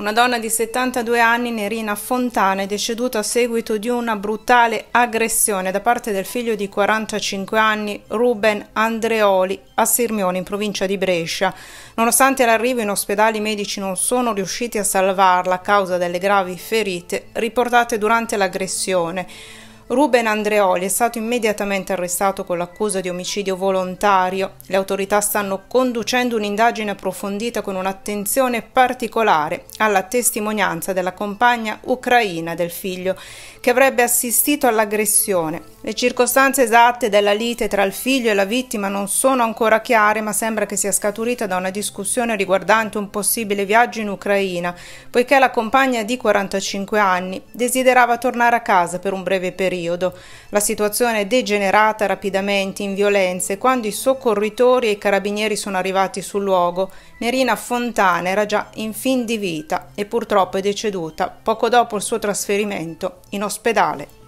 Una donna di 72 anni, Nerina Fontana, è deceduta a seguito di una brutale aggressione da parte del figlio di 45 anni, Ruben Andreoli, a Sirmione, in provincia di Brescia. Nonostante l'arrivo in ospedale, i medici non sono riusciti a salvarla a causa delle gravi ferite riportate durante l'aggressione. Ruben Andreoli è stato immediatamente arrestato con l'accusa di omicidio volontario. Le autorità stanno conducendo un'indagine approfondita con un'attenzione particolare alla testimonianza della compagna ucraina del figlio che avrebbe assistito all'aggressione. Le circostanze esatte della lite tra il figlio e la vittima non sono ancora chiare, ma sembra che sia scaturita da una discussione riguardante un possibile viaggio in Ucraina, poiché la compagna di 45 anni desiderava tornare a casa per un breve periodo. La situazione è degenerata rapidamente in violenze quando i soccorritori e i carabinieri sono arrivati sul luogo. Nerina Fontana era già in fin di vita e purtroppo è deceduta poco dopo il suo trasferimento in ospedale.